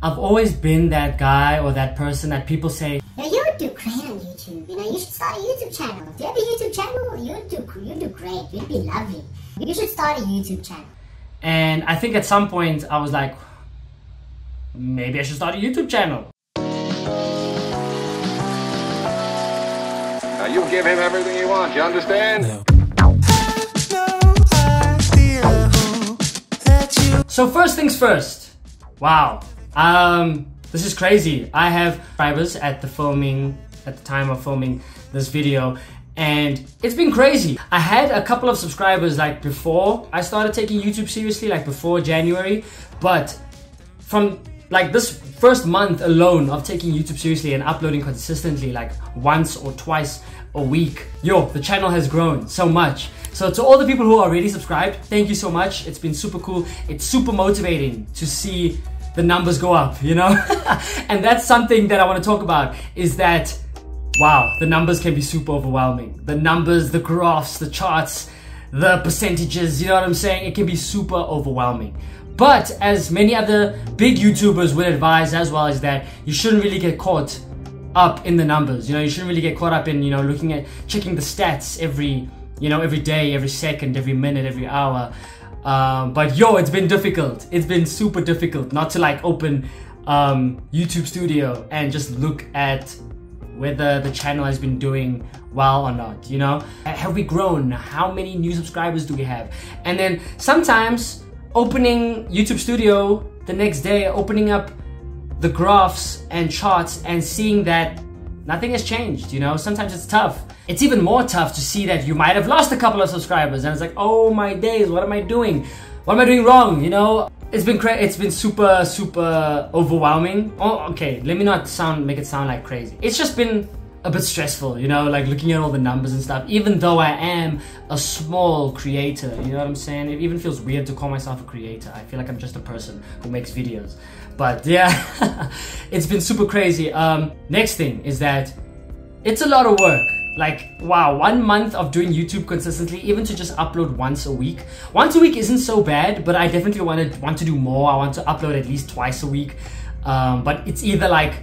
I've always been that guy or that person that people say, Yeah, you would do great on YouTube. You know, you should start a YouTube channel. Do you have a YouTube channel? You'd do, you'd do great. You'd be lovely. You should start a YouTube channel. and I think at some point I was like, maybe I should start a YouTube channel. Now you give him everything he wants, you understand? So first things first. Wow. Um, this is crazy. I have subscribers at the filming, at the time of filming this video, and it's been crazy. I had a couple of subscribers like before I started taking YouTube seriously, like before January, but from like this first month alone of taking YouTube seriously and uploading consistently, like once or twice a week, yo, the channel has grown so much. So to all the people who are already subscribed, thank you so much. It's been super cool. It's super motivating to see the numbers go up, you know? and that's something that I want to talk about is that wow, the numbers can be super overwhelming. The numbers, the graphs, the charts, the percentages, you know what I'm saying? It can be super overwhelming. But as many other big YouTubers would advise as well is that you shouldn't really get caught up in the numbers. You know, you shouldn't really get caught up in, you know, looking at checking the stats every, you know, every day, every second, every minute, every hour. Um, but yo, it's been difficult. It's been super difficult not to like open um, YouTube Studio and just look at whether the channel has been doing well or not. You know, have we grown? How many new subscribers do we have? And then sometimes opening YouTube Studio the next day, opening up the graphs and charts and seeing that nothing has changed, you know? Sometimes it's tough. It's even more tough to see that you might have lost a couple of subscribers and it's like, oh my days, what am I doing? What am I doing wrong, you know? It's been cra- it's been super super overwhelming. Oh, okay, let me not sound make it sound like crazy. It's just been a bit stressful, you know, like looking at all the numbers and stuff. Even though I am a small creator, you know what I'm saying? It even feels weird to call myself a creator. I feel like I'm just a person who makes videos. But yeah, it's been super crazy. Um, next thing is that it's a lot of work. Like, wow, one month of doing YouTube consistently, even to just upload once a week. Once a week isn't so bad, but I definitely want to want to do more. I want to upload at least twice a week. Um, but it's either like,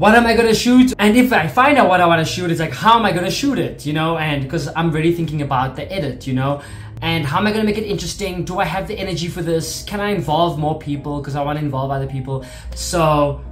what am I gonna shoot? And if I find out what I want to shoot, it's like, how am I gonna shoot it? You know, and because I'm really thinking about the edit, you know, and how am I gonna make it interesting? Do I have the energy for this? Can I involve more people? Because I want to involve other people. So,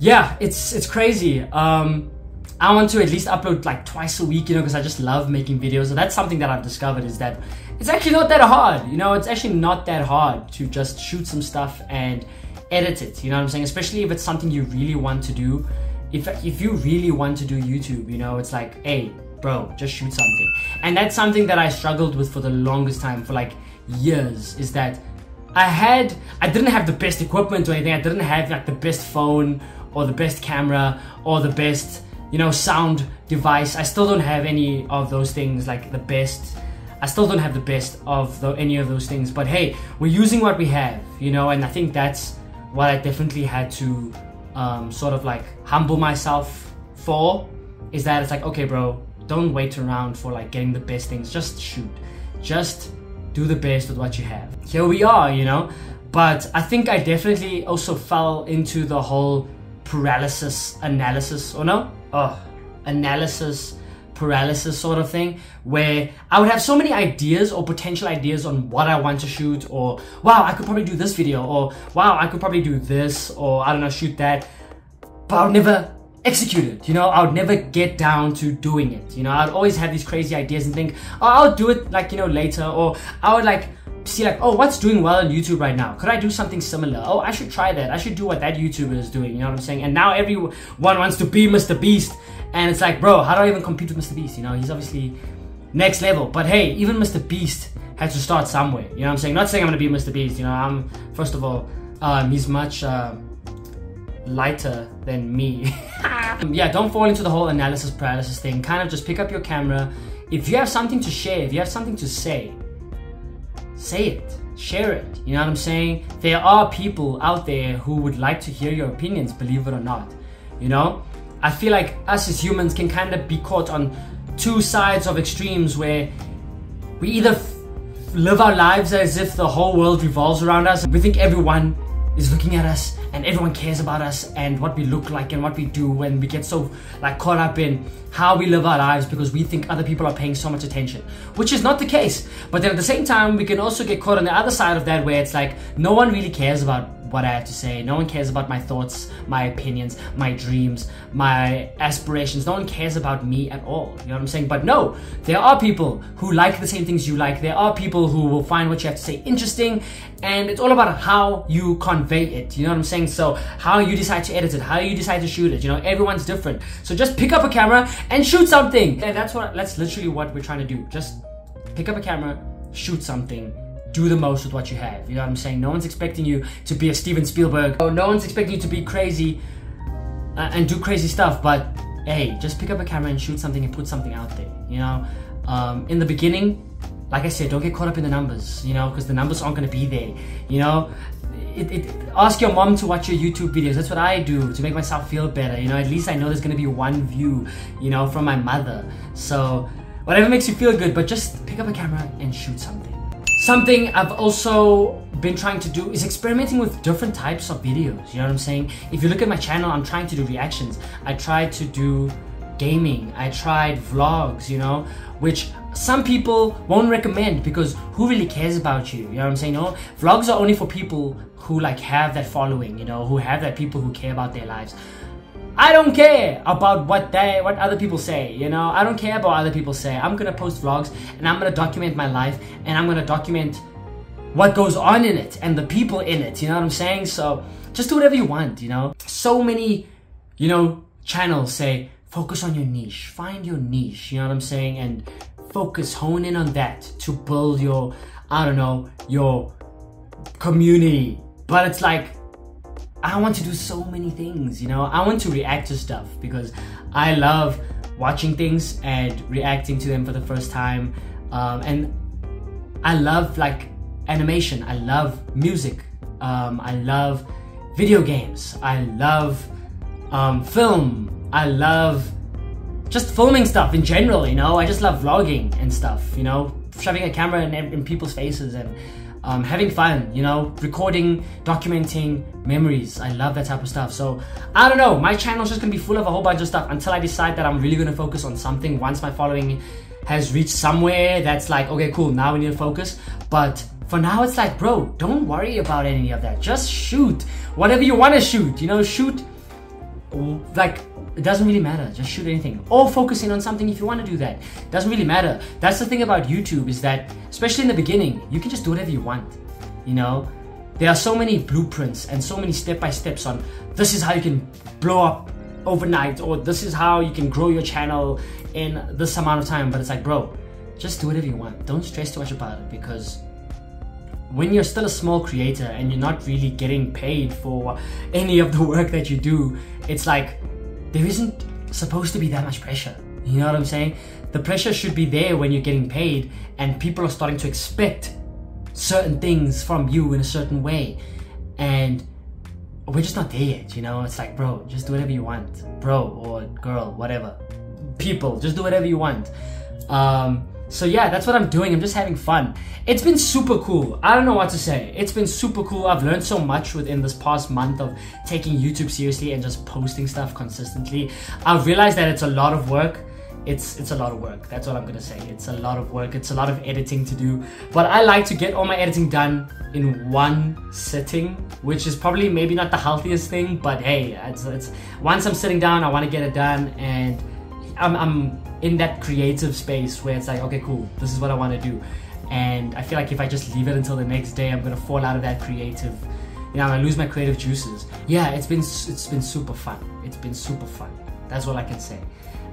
yeah, it's it's crazy. Um, I want to at least upload like twice a week, you know, because I just love making videos. And that's something that I've discovered is that it's actually not that hard. You know, it's actually not that hard to just shoot some stuff and edit it. You know what I'm saying? Especially if it's something you really want to do. If if you really want to do YouTube, you know, it's like, hey, bro, just shoot something. And that's something that I struggled with for the longest time, for like years, is that I had I didn't have the best equipment or anything. I didn't have like the best phone or the best camera or the best you know sound device. I still don't have any of those things like the best. I still don't have the best of the, any of those things. But hey, we're using what we have, you know, and I think that's what I definitely had to um, sort of like humble myself for. Is that it's like okay, bro, don't wait around for like getting the best things. Just shoot. Just do the best with what you have. Here we are, you know. But I think I definitely also fell into the whole paralysis analysis, or no? Oh, analysis paralysis sort of thing where I would have so many ideas or potential ideas on what I want to shoot or wow I could probably do this video or wow I could probably do this or I don't know shoot that. But I would never execute it you know? I would never get down to doing it you know? I'd always have these crazy ideas and think oh I'll do it like you know later or I would like see like oh what's doing well on YouTube right now could I do something similar oh I should try that I should do what that YouTuber is doing you know what I'm saying and now everyone wants to be Mr. Beast and it's like, bro, how do I even compete with Mr. Beast? You know, he's obviously next level. But hey, even Mr. Beast had to start somewhere. You know what I'm saying? Not saying I'm gonna be Mr. Beast. You know, I'm first of all, um, he's much uh, lighter than me. yeah, don't fall into the whole analysis paralysis thing. Kind of just pick up your camera. If you have something to share, if you have something to say, say it. Share it. You know what I'm saying? There are people out there who would like to hear your opinions, believe it or not. You know? I feel like us as humans can kind of be caught on two sides of extremes where we either live our lives as if the whole world revolves around us. We think everyone is looking at us and everyone cares about us and what we look like and what we do when we get so like caught up in how we live our lives because we think other people are paying so much attention which is not the case. But then at the same time we can also get caught on the other side of that where it's like no one really cares about what I have to say. No one cares about my thoughts, my opinions, my dreams, my aspirations. No one cares about me at all. You know what I'm saying? But no, there are people who like the same things you like. There are people who will find what you have to say interesting. And it's all about how you convey it. You know what I'm saying? So how you decide to edit it, how you decide to shoot it. You know, everyone's different. So just pick up a camera and shoot something. And that's what, that's literally what we're trying to do. Just pick up a camera, shoot something, do the most with what you have. You know what I'm saying? No one's expecting you to be a Steven Spielberg. No one's expecting you to be crazy uh, and do crazy stuff. But hey, just pick up a camera and shoot something and put something out there. You know, um, in the beginning, like I said, don't get caught up in the numbers. You know, because the numbers aren't gonna be there. You know. It, it, ask your mom to watch your YouTube videos. That's what I do to make myself feel better. You know, at least I know there's gonna be one view, you know, from my mother. So, whatever makes you feel good, but just pick up a camera and shoot something. Something I've also been trying to do is experimenting with different types of videos. You know what I'm saying? If you look at my channel, I'm trying to do reactions. I tried to do gaming. I tried vlogs, you know, which some people won't recommend because who really cares about you? You know what I'm saying? No, vlogs are only for people who like have that following, you know, who have that people who care about their lives. I don't care about what they what other people say, you know. I don't care about other people say. I'm gonna post vlogs and I'm gonna document my life and I'm gonna document what goes on in it and the people in it, you know what I'm saying? So just do whatever you want, you know. So many, you know, channels say focus on your niche, find your niche, you know what I'm saying? And focus, hone in on that to build your, I don't know, your community. But it's like I want to do so many things, you know. I want to react to stuff because I love watching things and reacting to them for the first time. Um, and I love like animation, I love music, um, I love video games, I love um, film, I love just filming stuff in general, you know. I just love vlogging and stuff, you know, shoving a camera in, in people's faces and um, having fun, you know, recording, documenting memories. I love that type of stuff. So I don't know, my channel's just gonna be full of a whole bunch of stuff until I decide that I'm really gonna focus on something once my following has reached somewhere that's like, okay, cool, now we need to focus. But for now, it's like, bro, don't worry about any of that. Just shoot whatever you wanna shoot, you know, shoot like it doesn't really matter. Just shoot anything. Or focusing on something if you want to do that. It doesn't really matter. That's the thing about youtube is that especially in the beginning you can just do whatever you want you know? There are so many blueprints and so many step by steps on this is how you can blow up overnight or this is how you can grow your channel in this amount of time. But it's like bro just do whatever you want. Don't stress too much about it because when you're still a small creator and you're not really getting paid for any of the work that you do, it's like there isn't supposed to be that much pressure. You know what I'm saying? The pressure should be there when you're getting paid and people are starting to expect certain things from you in a certain way. And we're just not there yet, you know? It's like, bro, just do whatever you want. Bro or girl, whatever. People, just do whatever you want. Um, so yeah, that's what I'm doing. I'm just having fun. It's been super cool. I don't know what to say. It's been super cool. I've learned so much within this past month of taking YouTube seriously and just posting stuff consistently. I've realized that it's a lot of work. It's it's a lot of work. That's what I'm gonna say. It's a lot of work. It's a lot of editing to do. But I like to get all my editing done in one sitting, which is probably maybe not the healthiest thing. But hey, it's, it's once I'm sitting down, I want to get it done and I'm, I'm in that creative space where it's like, okay, cool, this is what I want to do. And I feel like if I just leave it until the next day, I'm gonna fall out of that creative. You know, I'm lose my creative juices. Yeah, it's been it's been super fun. It's been super fun. That's all I can say.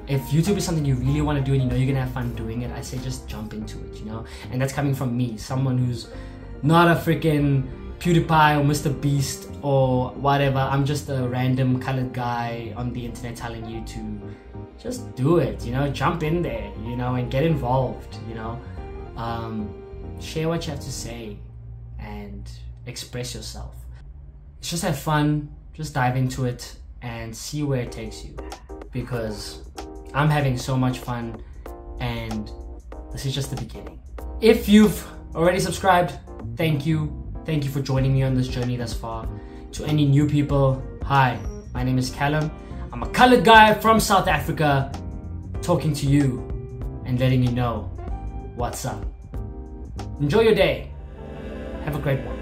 If YouTube is something you really want to do and you know you're gonna have fun doing it, I say just jump into it. You know, and that's coming from me, someone who's not a freaking PewDiePie or Mr. Beast or whatever. I'm just a random colored guy on the internet telling you to just do it, you know, jump in there, you know, and get involved, you know. Um, share what you have to say and express yourself. Just have fun, just dive into it and see where it takes you because I'm having so much fun and this is just the beginning. If you've already subscribed, thank you. Thank you for joining me on this journey thus far. To any new people, hi, my name is Callum. I'm a colored guy from South Africa talking to you and letting you know what's up. Enjoy your day. Have a great one.